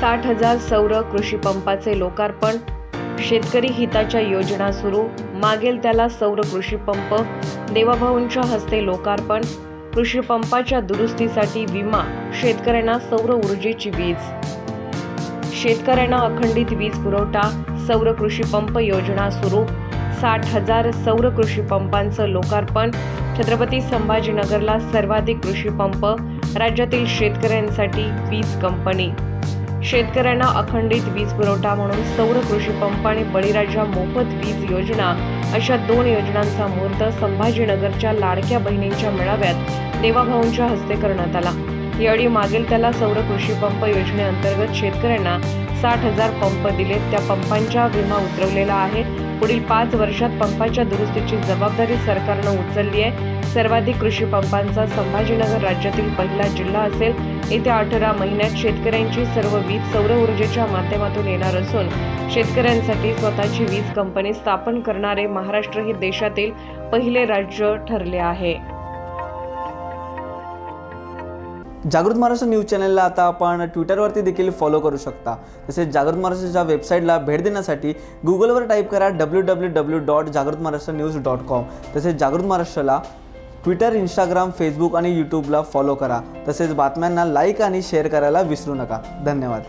साठ हजार सौर कृषी पंपाचे लोकार्पण. शेतकरी हिताच्या योजना सुरू. मागेल त्याला सौर कृषी पंप. देवाभाऊंच्या हस्ते लोकार्पण. कृषी पंपाच्या दुरुस्तीसाठी विमा. शेतकऱ्यांना सौर ऊर्जेची वीज. शेतकऱ्यांना अखंडित वीज पुरवठा. सौर कृषी पंप योजना सुरू. साठ हजार सौर कृषी पंपांचं लोकार्पण. छत्रपती संभाजीनगरला सर्वाधिक कृषी पंप. राज्यातील शेतकऱ्यांसाठी वीज कंपनी. शेतकऱ्यांना अखंडित वीज पुरवठा म्हणून सौर कृषी पंप आणि बळीराजा मोफत वीज योजना अशा दोन योजनांचा मुहूर्त संभाजीनगरच्या लाडक्या बहिणींच्या मेळाव्यात देवाभाऊंच्या हस्ते करण्यात आला. यावेळी मागेल त्याला सौर कृषी पंप योजनेअंतर्गत शेतकऱ्यांना साठ हजार पंप दिलेत. त्या पंपांच्या विमा उतरवलेला आहे. पुढील पाच वर्षात पंपाच्या दुरुस्तीची जबाबदारी सरकारनं उचलली आहे. सर्वाधिक कृषी पंपांचा संभाजीनगर राज्यातील पहिला जिल्हा असेल. येत्या अठरा महिन्यात शेतकऱ्यांची सर्व वीज सौर ऊर्जेच्या माध्यमातून येणार असून शेतकऱ्यांसाठी स्वतःची वीज कंपनी स्थापन करणारे महाराष्ट्र हे देशातील पहिले राज्य ठरले आहे. जागृत महाराष्ट्र न्यूज चॅनलला आता आपण ट्विटरवरती देखील फॉलो करू शकता. तसेच जागृत महाराष्ट्राच्या वेबसाईटला भेट देण्यासाठी गुगलवर टाईप करा डब्ल्यू डब्ल्यू डब्ल्यू डॉट जागृत महाराष्ट्र न्यूज डॉट कॉम तसेच जागृत महाराष्ट्राला ट्विटर इंस्टाग्राम फेसबुक आणि यूट्यूबला फॉलो करा. तसेच बातम्यांना लाईक आणि शेअर करायला विसरू नका. धन्यवाद.